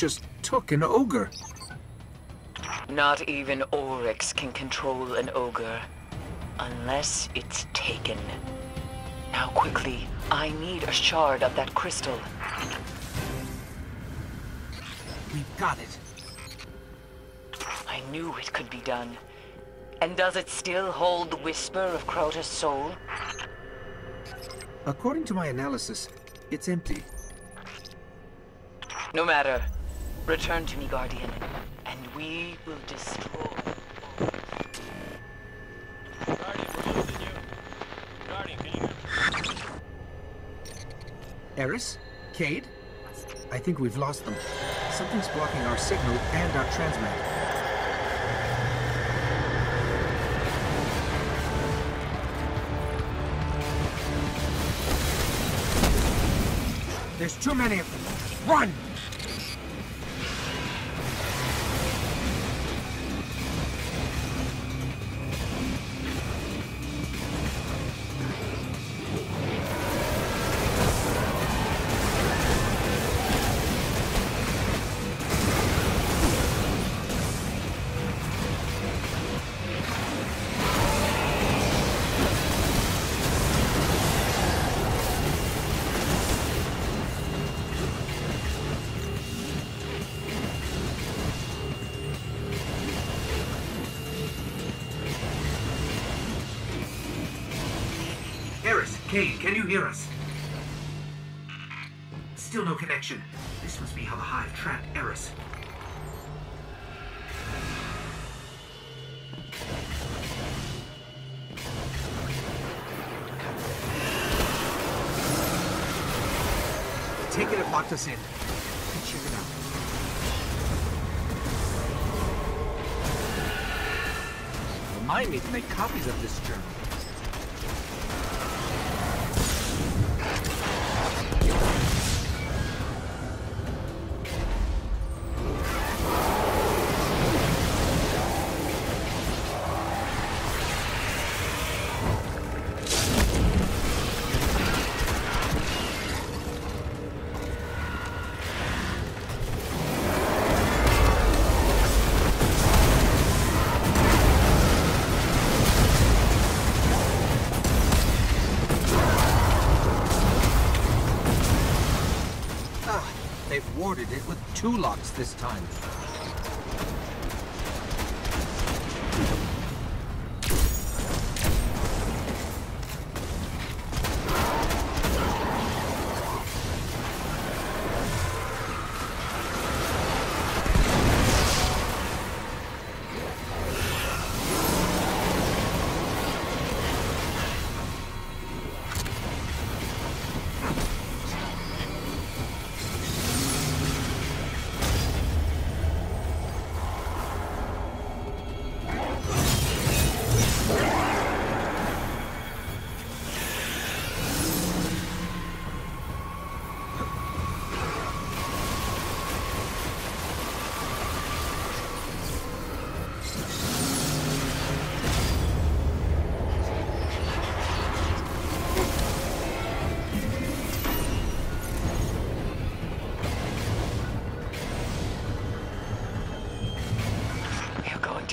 just took an ogre. Not even Oryx can control an ogre. Unless it's taken. Now quickly, I need a shard of that crystal. We've got it. I knew it could be done. And does it still hold the whisper of Crota's soul? According to my analysis, it's empty. No matter. Return to me, Guardian, and we will destroy. Guardian, you. Eris? Cayde? I think we've lost them. Something's blocking our signal and our transmat. There's too many of them. Run! Cayde, can you hear us? Still no connection. This must be how the Hive trapped Eris. Take it and locked us in. Check it out. Remind me to make copies of this journal. Two locks this time.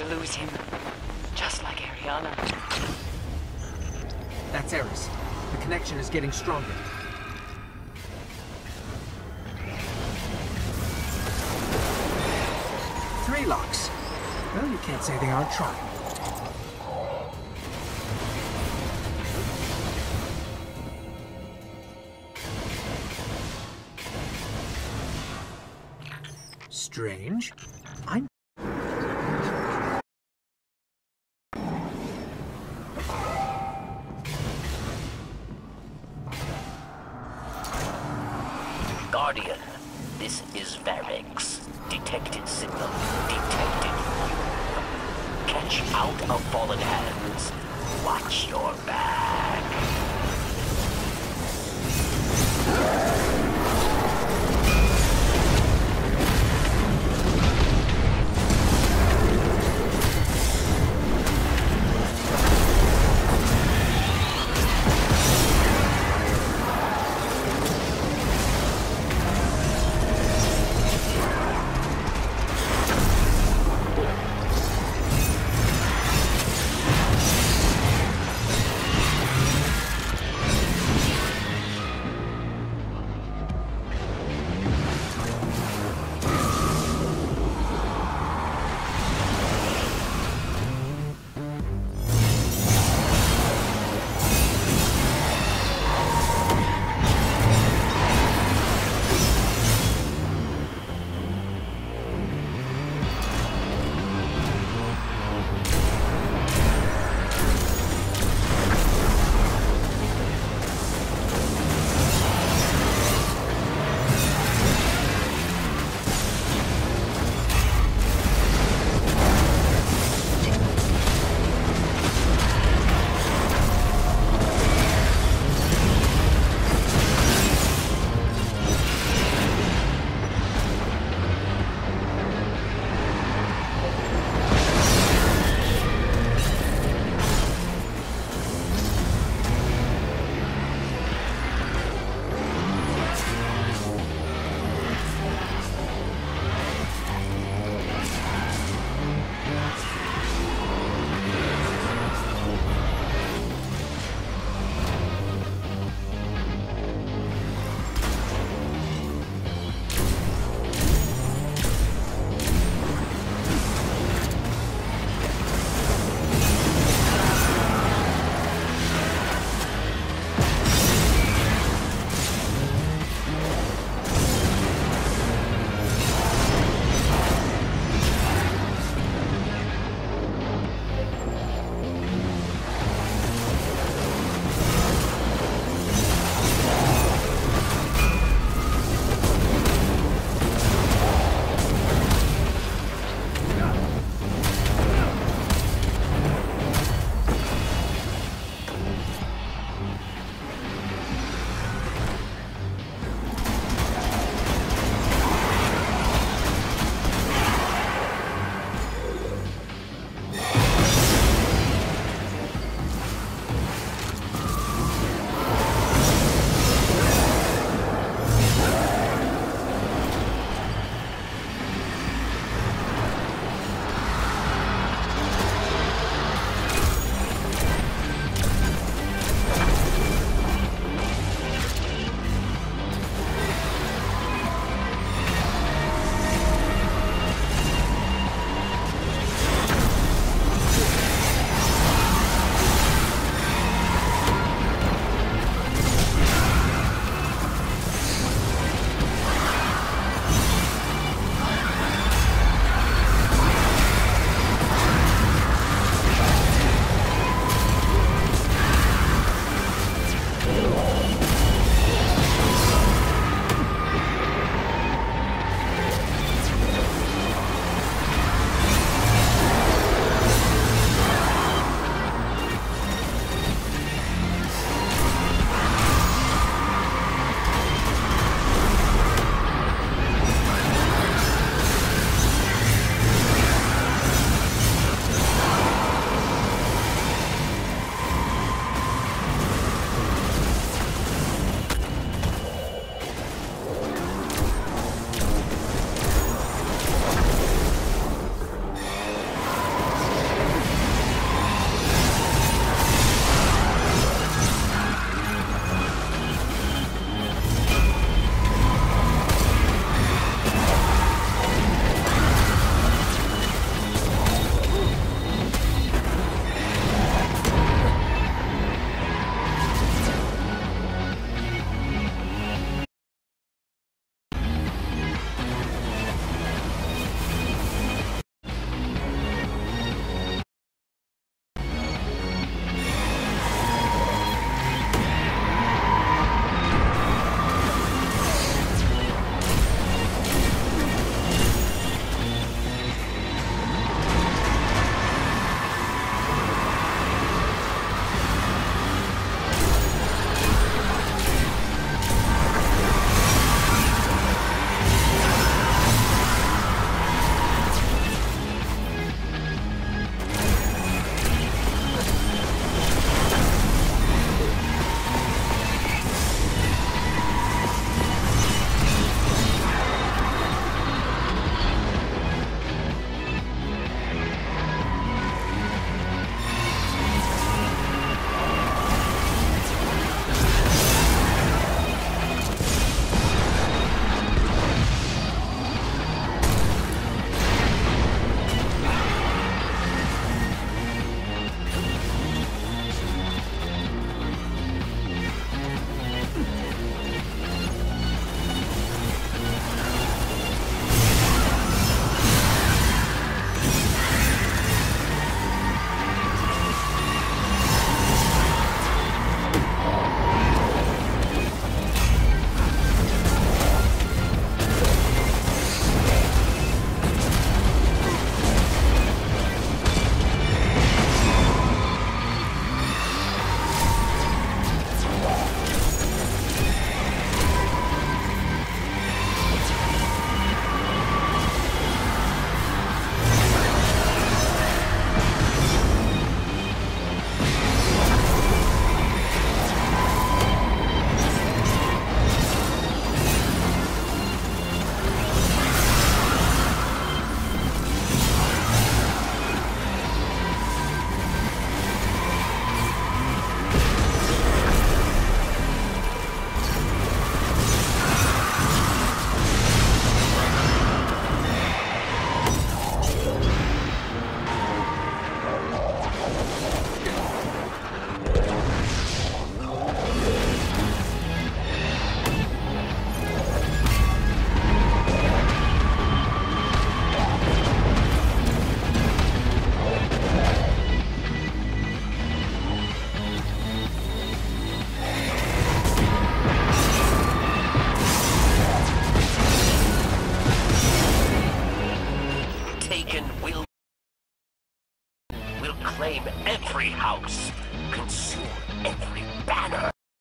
Lose him. Just like Eriana. That's Eris. The connection is getting stronger. Three locks. Well, you can't say they aren't trying. Strange. Detected signal. Detected. Catch out of fallen hands. Watch your back.